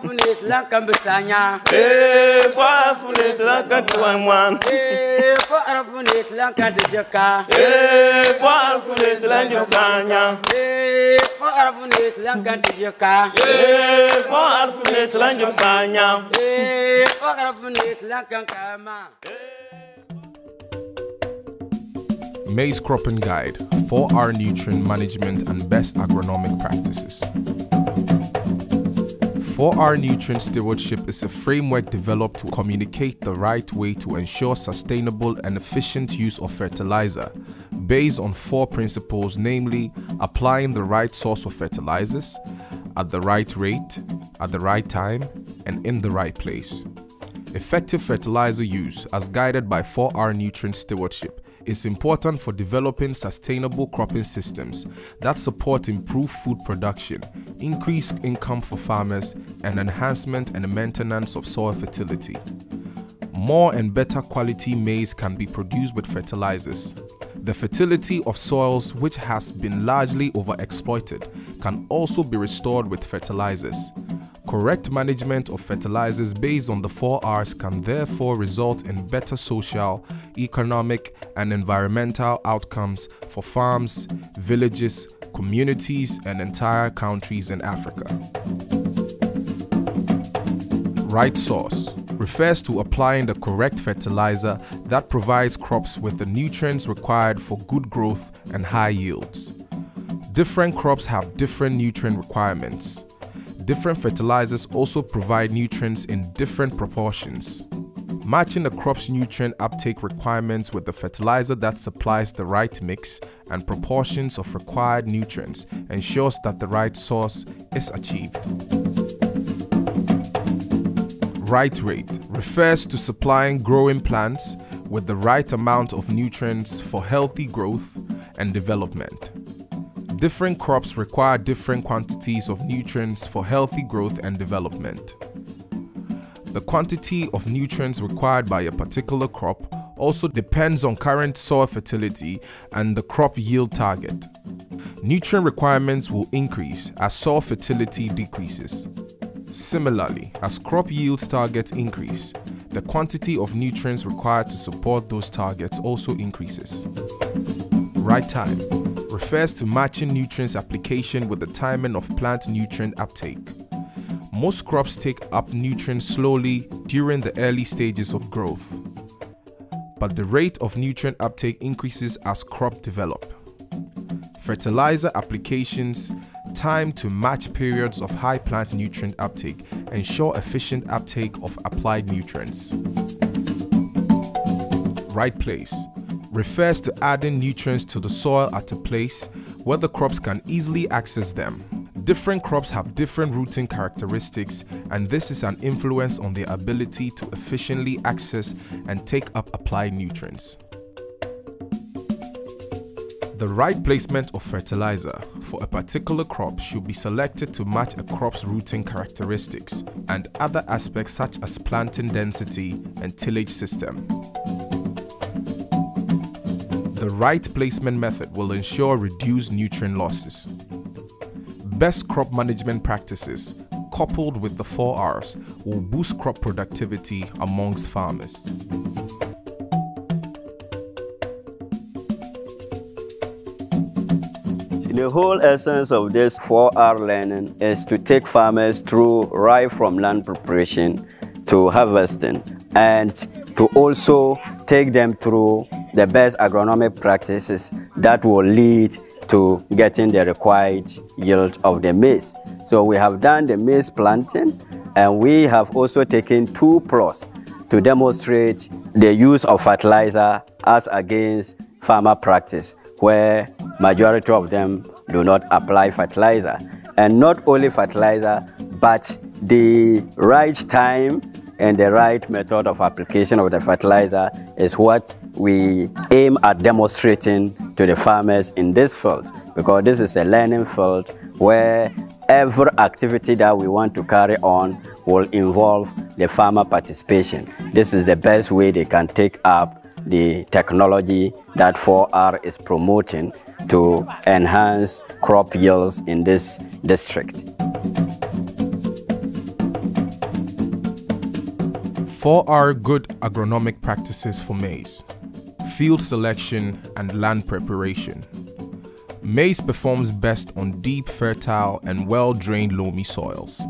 Funit lankan. Eh, fa funit Eh, fa funit. Eh. Eh. Eh. Eh. Maize Cropping Guide 4R Nutrient Management and Best Agronomic Practices. 4R Nutrient Stewardship is a framework developed to communicate the right way to ensure sustainable and efficient use of fertilizer based on four principles namely, applying the right source of fertilizers, at the right rate, at the right time, and in the right place. Effective fertilizer use, as guided by 4R Nutrient Stewardship, is important for developing sustainable cropping systems that support improved food production, increased income for farmers, and enhancement and maintenance of soil fertility. More and better quality maize can be produced with fertilizers. The fertility of soils, which has been largely overexploited, can also be restored with fertilizers. Correct management of fertilizers based on the 4 R's can therefore result in better social, economic, and environmental outcomes for farms, villages, communities, and entire countries in Africa. Right source refers to applying the correct fertilizer that provides crops with the nutrients required for good growth and high yields. Different crops have different nutrient requirements. Different fertilizers also provide nutrients in different proportions. Matching the crop's nutrient uptake requirements with the fertilizer that supplies the right mix and proportions of required nutrients ensures that the right source is achieved. Right rate refers to supplying growing plants with the right amount of nutrients for healthy growth and development. Different crops require different quantities of nutrients for healthy growth and development. The quantity of nutrients required by a particular crop also depends on current soil fertility and the crop yield target. Nutrient requirements will increase as soil fertility decreases. Similarly, as crop yields targets increase, the quantity of nutrients required to support those targets also increases. Right time refers to matching nutrients application with the timing of plant nutrient uptake. Most crops take up nutrients slowly during the early stages of growth, but the rate of nutrient uptake increases as crop develop. Fertilizer applications time to match periods of high plant nutrient uptake ensure efficient uptake of applied nutrients. Right place refers to adding nutrients to the soil at a place where the crops can easily access them. Different crops have different rooting characteristics, and this is an influence on their ability to efficiently access and take up applied nutrients. The right placement of fertilizer for a particular crop should be selected to match a crop's rooting characteristics and other aspects such as planting density and tillage system. The right placement method will ensure reduced nutrient losses. Best crop management practices coupled with the 4 R's will boost crop productivity amongst farmers. The whole essence of this 4R learning is to take farmers through right from land preparation to harvesting and to also take them through the best agronomic practices that will lead to getting the required yield of the maize. So we have done the maize planting and we have also taken two plots to demonstrate the use of fertilizer as against farmer practice where majority of them do not apply fertilizer. And not only fertilizer, but the right time and the right method of application of the fertilizer is what we aim at demonstrating to the farmers in this field because this is a learning field where every activity that we want to carry on will involve the farmer participation. This is the best way they can take up the technology that 4R is promoting to enhance crop yields in this district. 4R good agronomic practices for maize field selection and land preparation. Maize performs best on deep, fertile, and well drained loamy soils.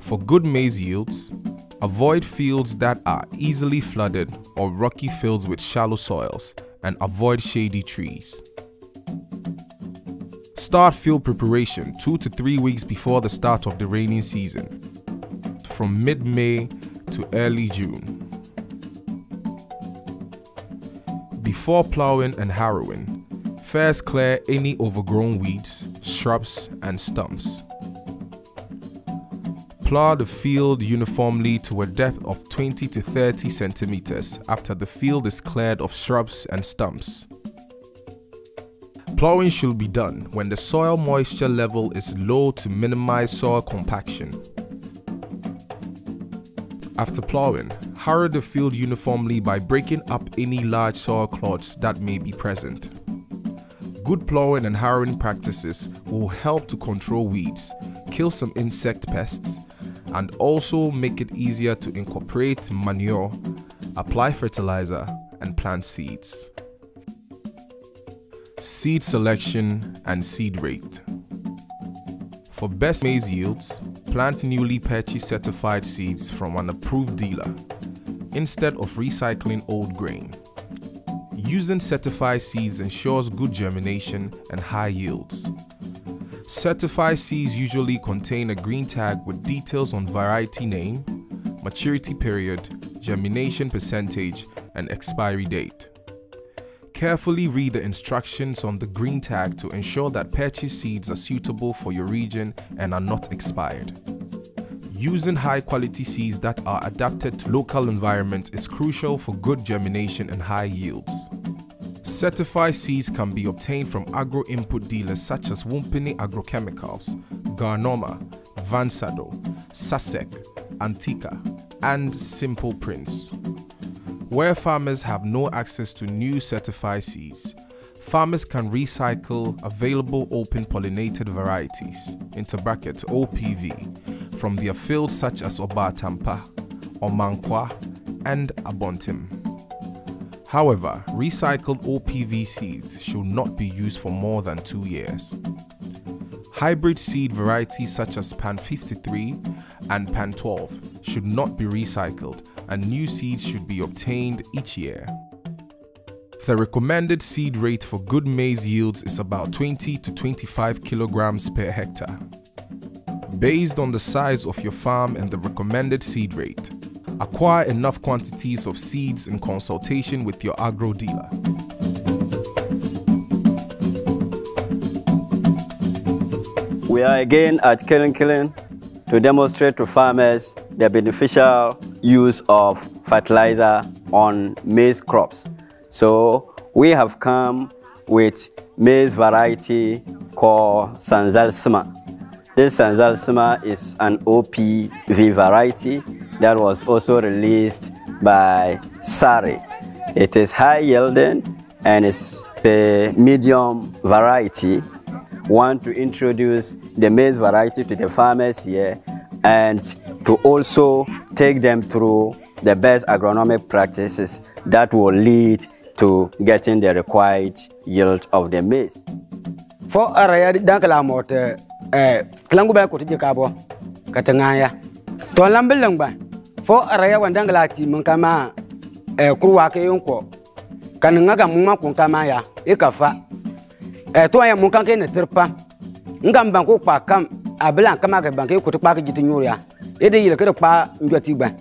For good maize yields, avoid fields that are easily flooded or rocky fields with shallow soils and avoid shady trees. Start field preparation 2 to 3 weeks before the start of the rainy season, from mid May to early June. Before plowing and harrowing, first clear any overgrown weeds, shrubs, and stumps. Plow the field uniformly to a depth of 20 to 30 centimeters after the field is cleared of shrubs and stumps. Plowing should be done when the soil moisture level is low to minimize soil compaction. After plowing, harrow the field uniformly by breaking up any large soil clods that may be present. Good plowing and harrowing practices will help to control weeds, kill some insect pests, and also make it easier to incorporate manure, apply fertilizer, and plant seeds. Seed selection and seed rate. For best maize yields, plant newly purchased certified seeds from an approved dealer instead of recycling old grain. Using certified seeds ensures good germination and high yields. Certified seeds usually contain a green tag with details on variety name, maturity period, germination percentage, and expiry date. Carefully read the instructions on the green tag to ensure that purchased seeds are suitable for your region and are not expired. Using high quality seeds that are adapted to local environment is crucial for good germination and high yields. Certified seeds can be obtained from agro input dealers such as Wumpini Agrochemicals, Garnoma, Vansado, Sasek, Antica, and Simple Prince. Where farmers have no access to new certified seeds, farmers can recycle available open pollinated varieties, into brackets OPV, from their fields such as Obatanpa, Omankwa, and Abontem. However, recycled OPV seeds should not be used for more than two years. Hybrid seed varieties such as PAN 53 and PAN 12 should not be recycled and new seeds should be obtained each year. The recommended seed rate for good maize yields is about 20 to 25 kilograms per hectare. Based on the size of your farm and the recommended seed rate, acquire enough quantities of seeds in consultation with your agro dealer. We are again at Killing Killing to demonstrate to farmers the beneficial use of fertilizer on maize crops. So we have come with maize variety called Sanzalsima. This Sanzalsima is an OPV variety that was also released by SARI. It is high yielding and it's a medium variety. Want to introduce the maize variety to the farmers here and to also take them through the best agronomic practices that will lead to getting the required yield of the maize. For mote eh klangu ba ko tije kabo katangaya to lambil langba fo araya wan dankala ti mun kama eh kurwa ke yonko kan nga mun ma kun kama ya e kafa eh to ya mun kan ke ne tirpa ngam ban ko pa kam ablan kama ke ban ke ko to pa ke jitin yura e de yile ke pa njoti gba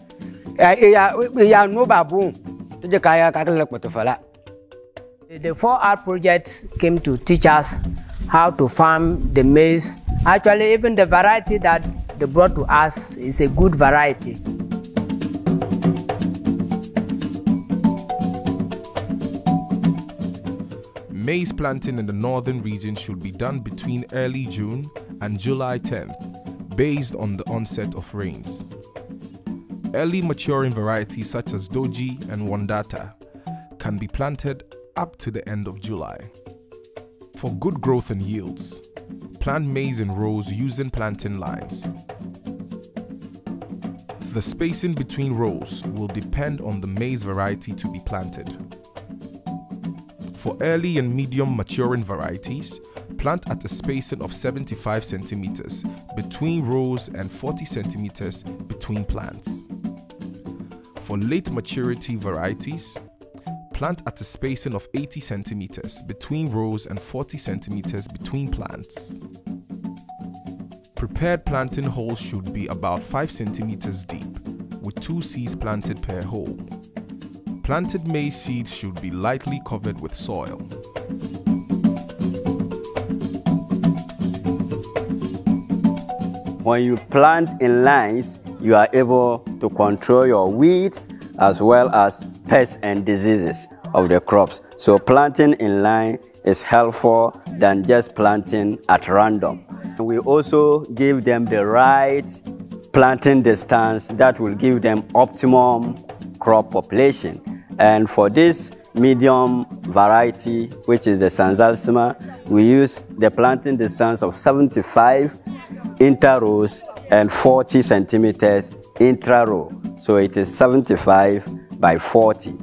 eh ya ya no babu tije kaya ka kala ko to fala The 4R project came to teach us how to farm the maize. Actually, even the variety that they brought to us is a good variety. Maize planting in the northern region should be done between early June and July 10th, based on the onset of rains. Early maturing varieties such as Doji and Wandata can be planted up to the end of July. For good growth and yields, plant maize in rows using planting lines. The spacing between rows will depend on the maize variety to be planted. For early and medium maturing varieties, plant at a spacing of 75 centimeters between rows and 40 centimeters between plants. For late maturity varieties, plant at a spacing of 80 centimeters between rows and 40 centimeters between plants. Prepared planting holes should be about 5 centimeters deep, with two seeds planted per hole. Planted maize seeds should be lightly covered with soil. When you plant in lines, you are able to control your weeds as well as pests and diseases of the crops. So planting in line is helpful than just planting at random. We also give them the right planting distance that will give them optimum crop population. And for this medium variety, which is the Sanzalsima, we use the planting distance of 75 inter-rows and 40 centimeters intra-row. So it is 75 by 40.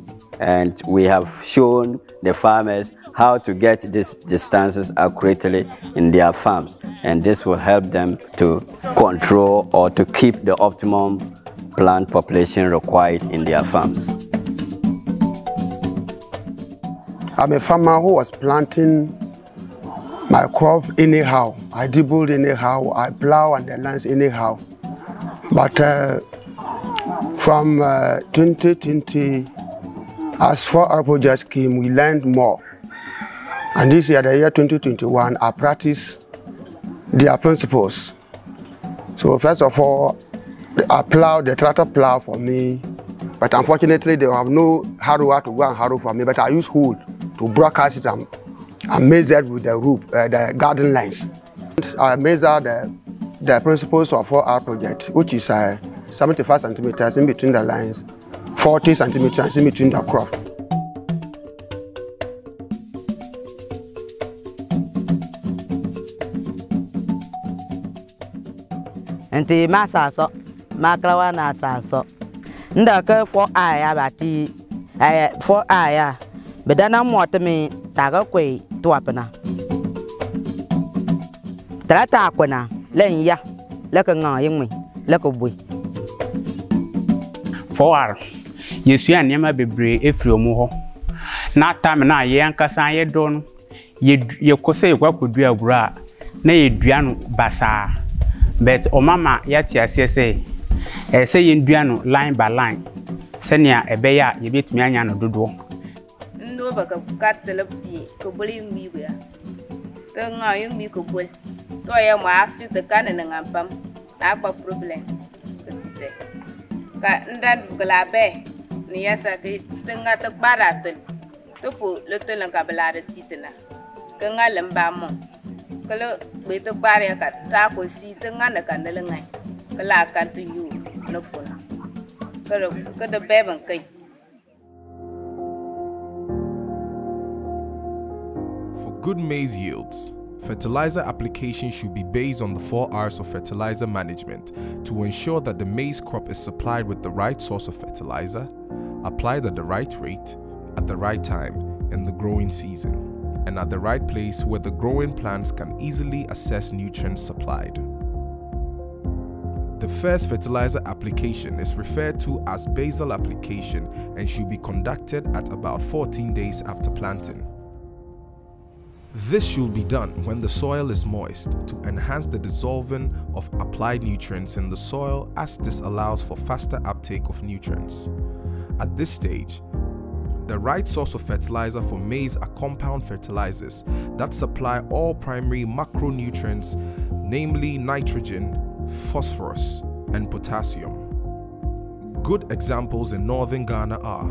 And we have shown the farmers how to get these distances accurately in their farms. And this will help them to control or to keep the optimum plant population required in their farms. I'm a farmer who was planting my crop anyhow. I dribbled anyhow, I plow and the lands anyhow. But uh, from uh, 2020, as far our project came, we learned more. And this year, the year 2021, I practice their principles. So first of all, I plow, the tractor plow for me, but unfortunately they have no harrower to go and harrow for me, but I use hoe to broadcast it and, and measure with the roof, uh, the garden lines. I measure the, the principles of our project, which is uh, 75 centimeters in between the lines, 40 centimeters in between the crop. nti masa asọ maklawa na asa asọ nda ke fọ aya bati aya fọ aya bedana mọtimi taga kwe tuwapina Tala ta akwena lẹ́yìn ya lẹkẹ ŋan yi ŋmẹ lẹkẹ bui. 4r yɛsua nneɛma bebree ɛfiri ɔmo hɔ. Na time na a yɛn ankasa yɛdɔ no yɛkɔ sɛ yɛkɔ akɔdua aburo a na yɛdua no basaa. But ɔmama yɛate aseɛ sɛ ɛyɛ sɛ yɛndua no line by line sɛnea ɛbɛyɛ a yɛbɛtumi anya no dodoɔ. Ndo ba ka katele pi ko boli ngwi ya to nga yung mi ko bol to ya ma afti te kana na ngam pam na pa problem. To tite ka ndan gla be ni ya sa ke te nga te para te to fu le to lan ka bla de titena ka nga lamba mo ka le be te para ya ka ta ko si te nga na kan le ngai ka la kan tu yu no puna ka ka de be ban kai For good maize yields, fertilizer application should be based on the four R's of fertilizer management to ensure that the maize crop is supplied with the right source of fertilizer, applied at the right rate, at the right time in the growing season, and at the right place where the growing plants can easily assess nutrients supplied. The first fertilizer application is referred to as basal application and should be conducted at about 14 days after planting. This should be done when the soil is moist to enhance the dissolving of applied nutrients in the soil as this allows for faster uptake of nutrients. At this stage, the right source of fertilizer for maize are compound fertilizers that supply all primary macronutrients, namely nitrogen, phosphorus, and potassium. Good examples in northern Ghana are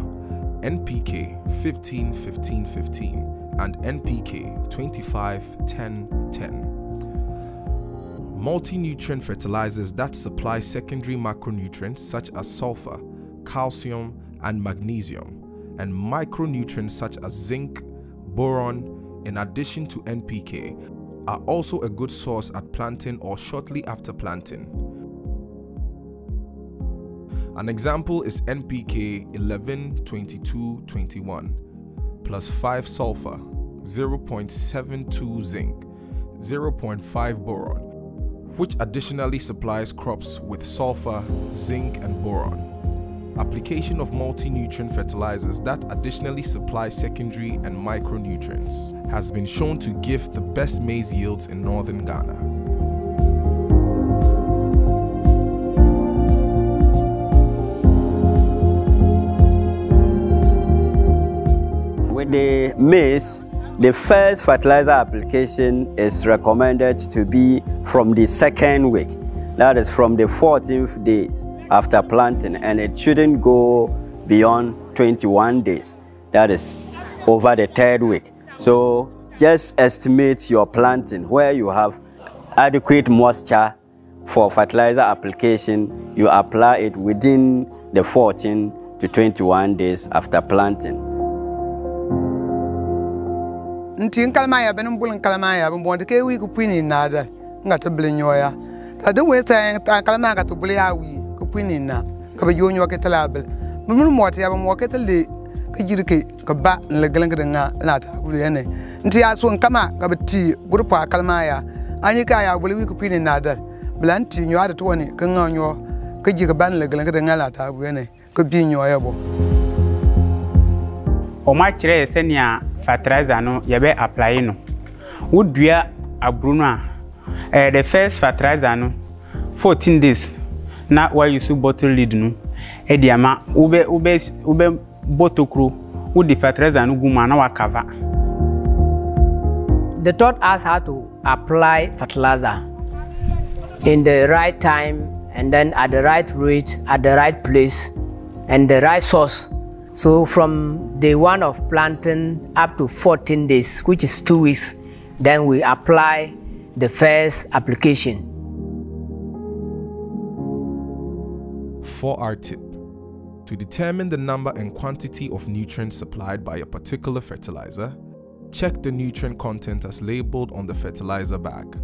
NPK 15 15 15 and NPK 25 10 10. Multi nutrient fertilizers that supply secondary macronutrients such as sulfur, calcium, and magnesium, and micronutrients such as zinc, boron, in addition to NPK, are also a good source at planting or shortly after planting. An example is NPK 112221 plus 5 sulfur, 0.72 zinc, 0.5 boron, which additionally supplies crops with sulfur, zinc, and boron. Application of multi-nutrient fertilizers that additionally supply secondary and micronutrients has been shown to give the best maize yields in northern Ghana. With the maize, the first fertilizer application is recommended to be from the second week. That is from the 14th day after planting and it shouldn't go beyond 21 days. That is over the third week. So just estimate your planting where you have adequate moisture for fertilizer application. You apply it within the 14 to 21 days after planting. nti nkalmaya bini n buli nkalmaya bin bɔndi kee wii ku pui ni naada n ka ti bili nyɔya ta din wen sɛn nkalmaya ka ti buli yaa wii ku pui na ka bi yoo ke ti laa bili bi ya bi ke ti lee ka yiri ka ba n li gilingidi ŋa n ata wuli yɛni nti yaa so nkama ka bi tii a kalmaya a nyi ka yaa buli wii ku pui ni naada bila n tii nyɔ a ti ti wani ka ŋa nyɔ ka yi ka ba n li gilingidi ŋa. Ɔmo akyerɛ yɛ sɛnea fertilizer no yɛbɛ apply no wodua aburo no a ɛɛ the first fertilizer no fourteen days na wayusu bottle lid no ɛde ama wobɛ wobɛ wobɛ bɔ tokuro wode fertilizer no gu mu a wakava. They taught us how to apply fertilizer in the right time and then at the right rate, at the right place, and the right source. So from day one of planting up to 14 days, which is two weeks, then we apply the first application. For our tip, to determine the number and quantity of nutrients supplied by a particular fertilizer, check the nutrient content as labeled on the fertilizer bag.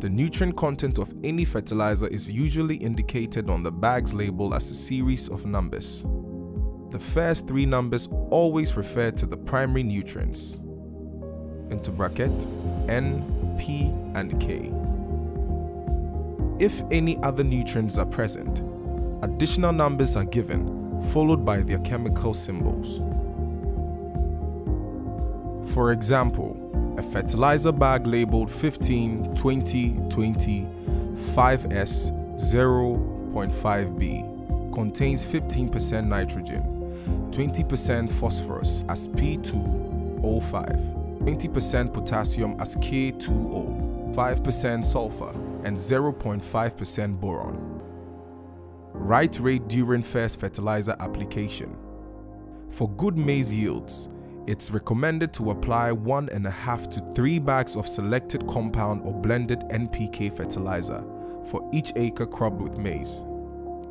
The nutrient content of any fertilizer is usually indicated on the bag's label as a series of numbers. The first three numbers always refer to the primary nutrients, into bracket N, P, and K. If any other nutrients are present, additional numbers are given, followed by their chemical symbols. For example, a fertilizer bag labeled 15, 20, 20, 5S 0.5B contains 15% nitrogen, 20% phosphorus as P2O5, 20% potassium as K2O, 5% sulfur, and 0.5% boron. Right rate during first fertilizer application. For good maize yields, it's recommended to apply one and a half to three bags of selected compound or blended NPK fertilizer for each acre crop with maize.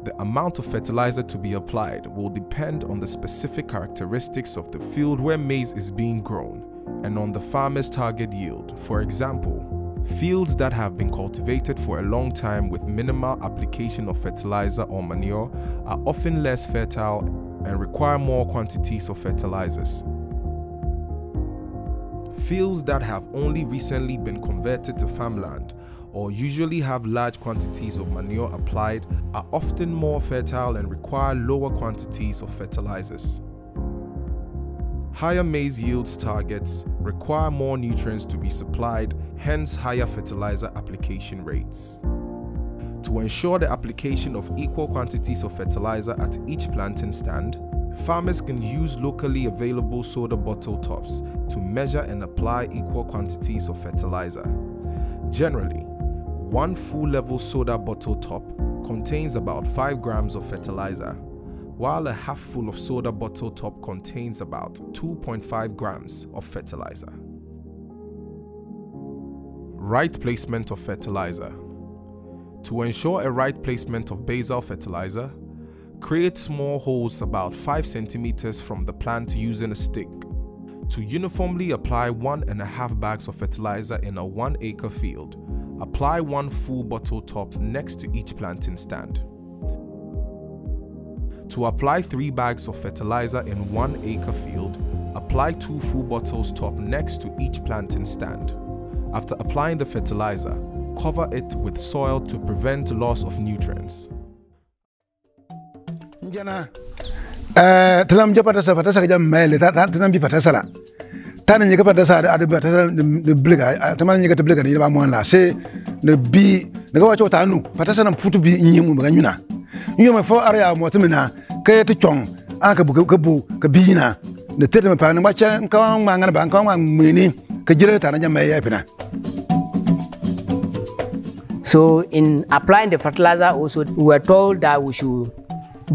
The amount of fertilizer to be applied will depend on the specific characteristics of the field where maize is being grown and on the farmer's target yield. For example, fields that have been cultivated for a long time with minimal application of fertilizer or manure are often less fertile and require more quantities of fertilizers. Fields that have only recently been converted to farmland or usually have large quantities of manure applied are often more fertile and require lower quantities of fertilizers. Higher maize yields targets require more nutrients to be supplied, hence higher fertilizer application rates. To ensure the application of equal quantities of fertilizer at each planting stand, farmers can use locally available soda bottle tops to measure and apply equal quantities of fertilizer. Generally, one full level soda bottle top contains about 5 grams of fertilizer, while a half full of soda bottle top contains about 2.5 grams of fertilizer. Right placement of fertilizer. To ensure a right placement of basal fertilizer, create small holes about 5 centimeters from the plant using a stick. To uniformly apply one and a half bags of fertilizer in a 1 acre field, apply one full bottle top next to each planting stand. To apply 3 bags of fertilizer in 1 acre field, apply 2 full bottles top next to each planting stand. After applying the fertilizer, cover it with soil to prevent loss of nutrients. Bi patasa la. Tana nyika patasa ada ada patasa de bliga, tamana nyika te bliga ni ba mo. Se ne bi ne ga wacho tanu, patasa na putu bi nyimu ba nyuna. Nyo ma fo area mo tumina, ka te chong, an ka bu ka bu ka bi na. Ne tete me pa ne ba cha ka ma ngana ba ka ma mwini, ka jire tana ja me ya pina. So in applying the fertilizer also, we were told that we should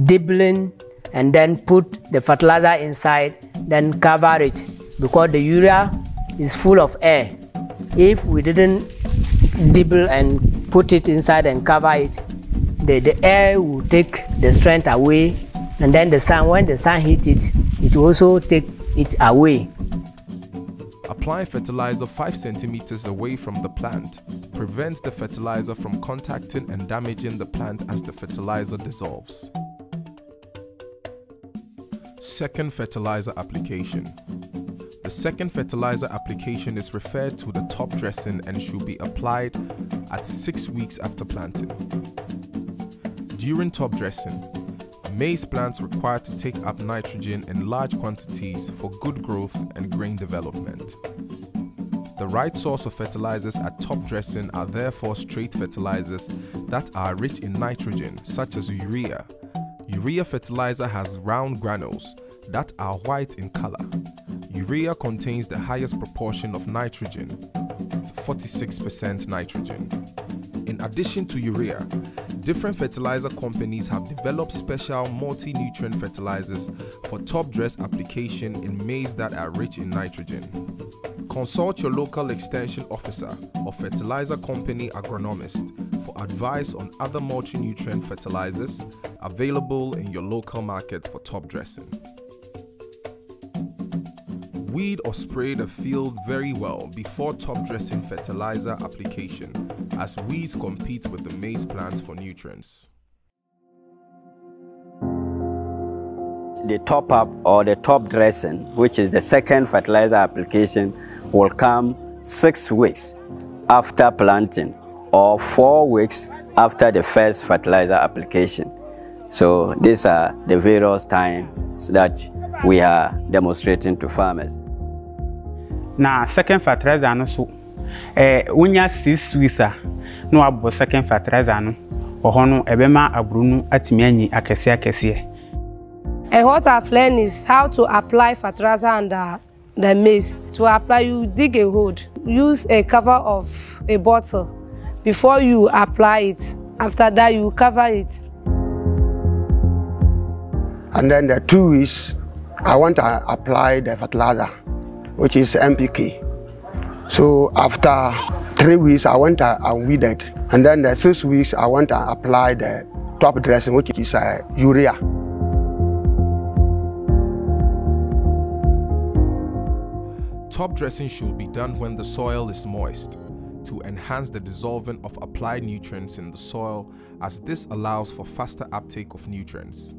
dibble and then put the fertilizer inside, then cover it because the urea is full of air. If we didn't dibble and put it inside and cover it, the, the air will take the strength away and then the sun, when the sun hit it, it also take it away. Apply fertilizer 5 centimeters away from the plant prevents the fertilizer from contacting and damaging the plant as the fertilizer dissolves. Second fertilizer application. The second fertilizer application is referred to the top dressing and should be applied at 6 weeks after planting. During top dressing, maize plants require to take up nitrogen in large quantities for good growth and grain development. The right source of fertilizers at top dressing are therefore straight fertilizers that are rich in nitrogen, such as urea. Urea fertilizer has round granules that are white in color. Urea contains the highest proportion of nitrogen, 46% nitrogen. In addition to urea, different fertilizer companies have developed special multi-nutrient fertilizers for top dress application in maize that are rich in nitrogen. Consult your local extension officer or fertilizer company agronomist for advice on other multi-nutrient fertilizers available in your local market for top dressing. Weed or spray the field very well before top dressing fertilizer application as weeds compete with the maize plants for nutrients. The top up or the top dressing, which is the second fertilizer application, will come six weeks after planting or four weeks after the first fertilizer application. So these are the various times that we are demonstrating to farmers. Na second fertilizer no so eh, wonya six weeks a na wabɔ second fertilizer no wɔ hɔ no ɛbɛma aburo no atumi anyi akɛseɛ akɛseɛ And what I've learned is how to apply fertilizer under the maize. To apply, you dig a hole, use a cover of a bottle before you apply it. After that, you cover it. And then the two weeks, I want to apply the fertilizer, which is NPK. So after three weeks, I went to unweed it. And then the six weeks, I want and applied the top dressing, which is uh, urea. Top dressing should be done when the soil is moist to enhance the dissolving of applied nutrients in the soil as this allows for faster uptake of nutrients.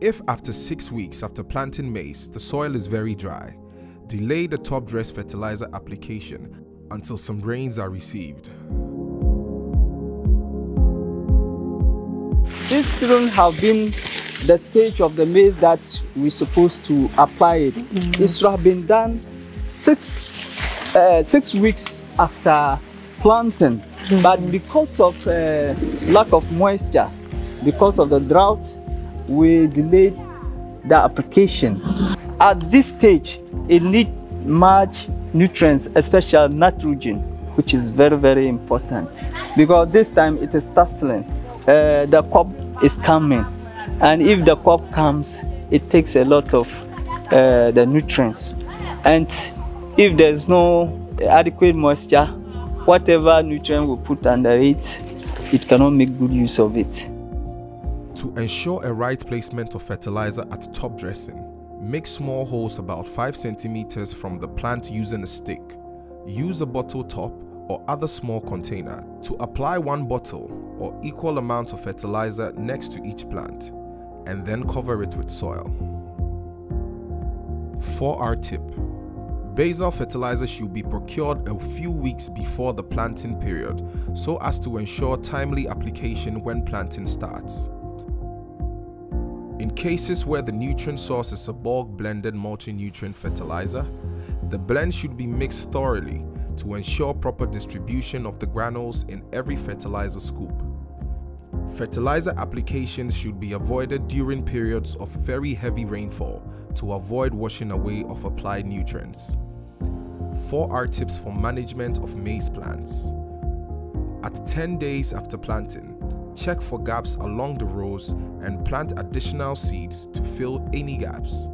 If after 6 weeks after planting maize the soil is very dry, delay the top dress fertilizer application until some rains are received. This shouldn't have been the stage of the maize that we're supposed to apply it. It should have been done six, uh, six weeks after planting. But because of uh, lack of moisture, because of the drought, we delayed the application. At this stage, it needs much nutrients, especially nitrogen, which is very, very important. Because this time it is tasseling. Uh, the crop is coming. And if the crop comes, it takes a lot of uh, the nutrients. And if there's no adequate moisture, whatever nutrient we put under it, it cannot make good use of it. To ensure a right placement of fertilizer at top dressing, make small holes about 5 centimeters from the plant using a stick. Use a bottle top or other small container to apply one bottle or equal amount of fertilizer next to each plant. and then cover it with soil. For our tip, basal fertilizer should be procured a few weeks before the planting period so as to ensure timely application when planting starts. In cases where the nutrient source is a bulk blended multi-nutrient fertilizer, the blend should be mixed thoroughly to ensure proper distribution of the granules in every fertilizer scoop. Fertilizer applications should be avoided during periods of very heavy rainfall to avoid washing away of applied nutrients. For our tips for management of maize plants. At 10 days after planting, check for gaps along the rows and plant additional seeds to fill any gaps.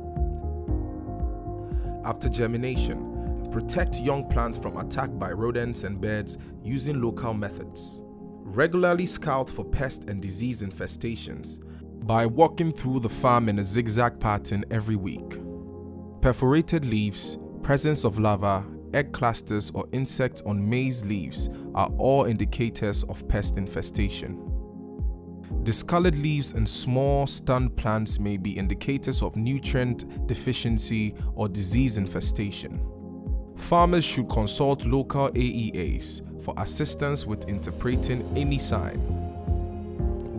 After germination, protect young plants from attack by rodents and birds using local methods. Regularly scout for pest and disease infestations by walking through the farm in a zigzag pattern every week. Perforated leaves, presence of larvae, egg clusters or insects on maize leaves are all indicators of pest infestation. Discolored leaves and small stunned plants may be indicators of nutrient deficiency or disease infestation. Farmers should consult local AEAs for assistance with interpreting any sign.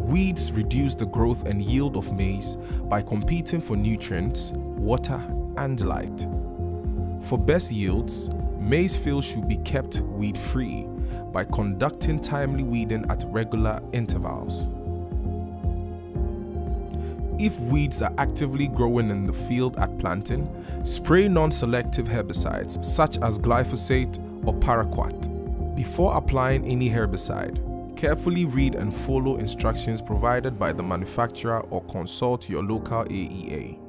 Weeds reduce the growth and yield of maize by competing for nutrients, water, and light. For best yields, maize fields should be kept weed-free by conducting timely weeding at regular intervals. If weeds are actively growing in the field at planting, spray non-selective herbicides such as glyphosate or paraquat. Before applying any herbicide, carefully read and follow instructions provided by the manufacturer or consult your local AEA.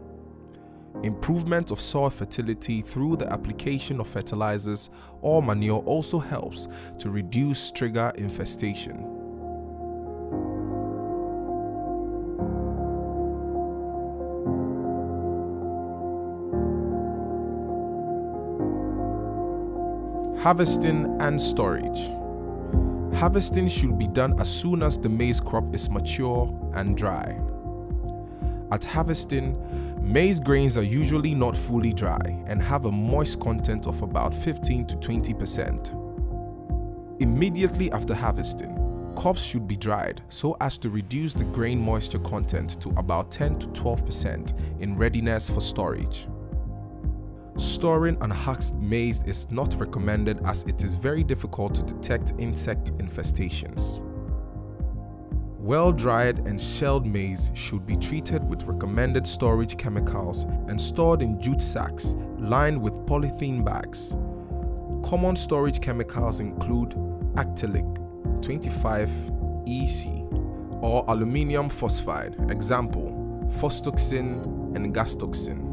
Improvement of soil fertility through the application of fertilizers or manure also helps to reduce striga infestation. Harvesting and storage. Harvesting should be done as soon as the maize crop is mature and dry. At harvesting, maize grains are usually not fully dry and have a moist content of about 15 to 20%. Immediately after harvesting, crops should be dried so as to reduce the grain moisture content to about 10 to 12% in readiness for storage. Storing unhusked maize is not recommended as it is very difficult to detect insect infestations. Well-dried and shelled maize should be treated with recommended storage chemicals and stored in jute sacks lined with polythene bags. Common storage chemicals include Actellic 25EC or aluminium phosphide, example, phostoxin and gastoxin.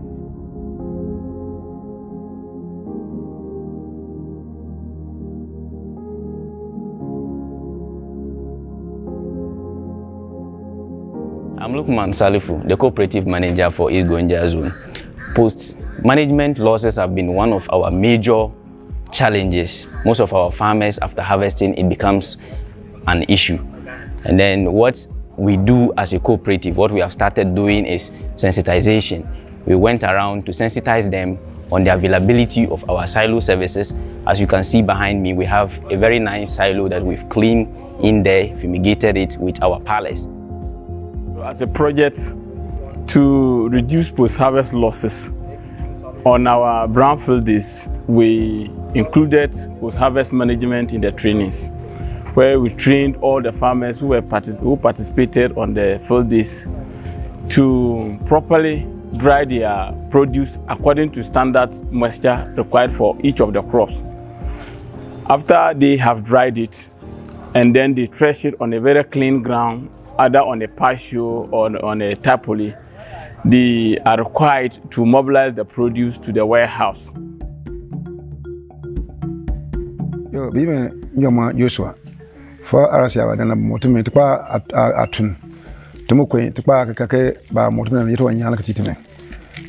Lukman Salifu, the cooperative manager for East Gonja Zone. Post management losses have been one of our major challenges. Most of our farmers, after harvesting, it becomes an issue. And then what we do as a cooperative, what we have started doing is sensitization. We went around to sensitize them on the availability of our silo services. As you can see behind me, we have a very nice silo that we've cleaned in there, fumigated it with our pallets. As a project to reduce post-harvest losses on our brownfield days, we included post-harvest management in the trainings, where we trained all the farmers who, were partic who participated on the field days to properly dry their produce according to standard moisture required for each of the crops. After they have dried it, and then they thresh it on a very clean ground either on a patio or on a tapoli, they are required to mobilize the produce to the warehouse. Yo, bime nyoma Joshua. Fo arasi awa dana motumi tukwa atun. Tumu kwe tukwa kake ba motumi na yito nyala kititime.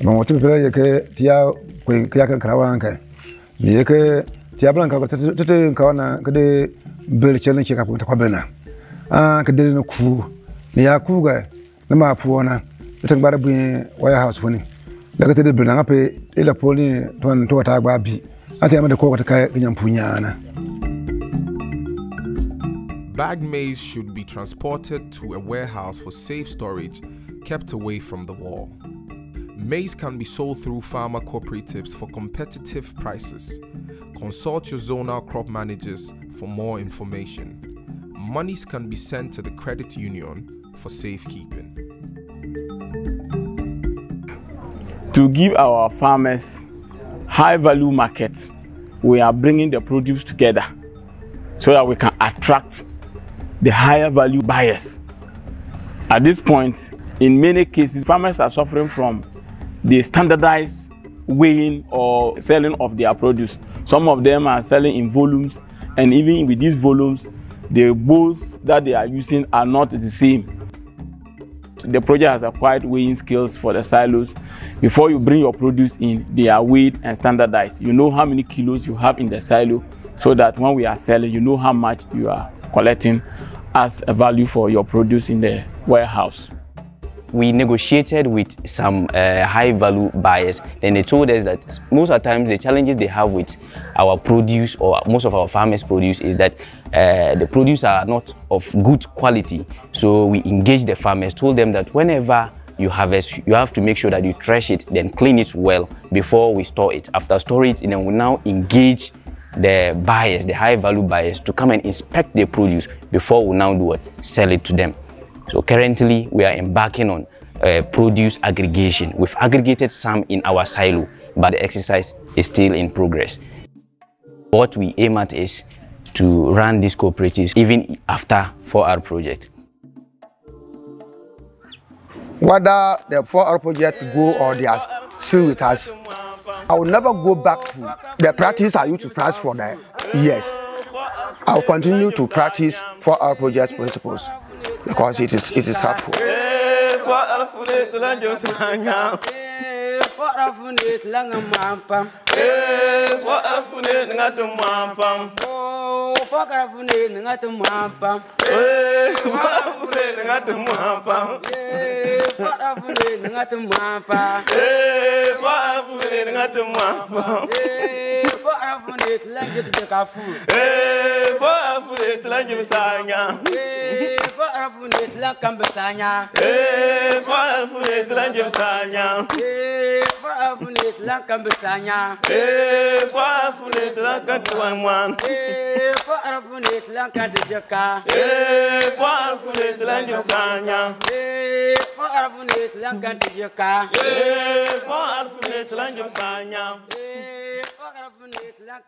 Ba motumi pele yake tia kwe kaya karawa anka. Ni yake tia blanka tete kawana kade bel chelen cheka kwa bena. Ah kade no ku ni ya kuga na ma puona teng bara bu warehouse woni daga te de nga pe ila poli ton to ta gba bi ati amade ko ka ka nyam punyana Bagged maize should be transported to a warehouse for safe storage, kept away from the wall. Maize can be sold through farmer cooperatives for competitive prices. Consult your zonal crop managers for more information. Monies can be sent to the credit union for safekeeping. To give our farmers high value markets, we are bringing the produce together so that we can attract the higher value buyers. At this point, in many cases, farmers are suffering from the standardized weighing or selling of their produce. Some of them are selling in volumes, and even with these volumes, the bowls that they are using are not the same. The project has acquired weighing skills for the silos. Before you bring your produce in, they are weighed and standardized. You know how many kilos you have in the silo so that when we are selling, you know how much you are collecting as a value for your produce in the warehouse. We negotiated with some uh, high value buyers. Then they told us that most of the times the challenges they have with our produce or most of our farmers produce is that uh, the produce are not of good quality. So we engaged the farmers told them that whenever you harvest you have to make sure that you trash it then clean it well before we store it. After storage then we now engage the buyers the high value buyers to come and inspect the produce before we now do what? Sell it to them so currently we are embarking on uh, produce aggregation. We've aggregated some in our silo, but the exercise is still in progress. What we aim at is to run these cooperatives even after 4R project. Whether the 4R project go or they are still with us, I will never go back to the practice I used to practice for the years. I will continue to practice 4R project principles because it is, it is helpful. Fora Eh, ne dilan langka besanya. Eh, ɲa. Ee fo besanya. Eh, dilan jɛ langka s'an ɲa. Ee fo arfu ne dilan Eh, bɛ s'an ɲa. eh fo arfu ne dilan kan ti wa mɔ. Ee fo arfu ne dilan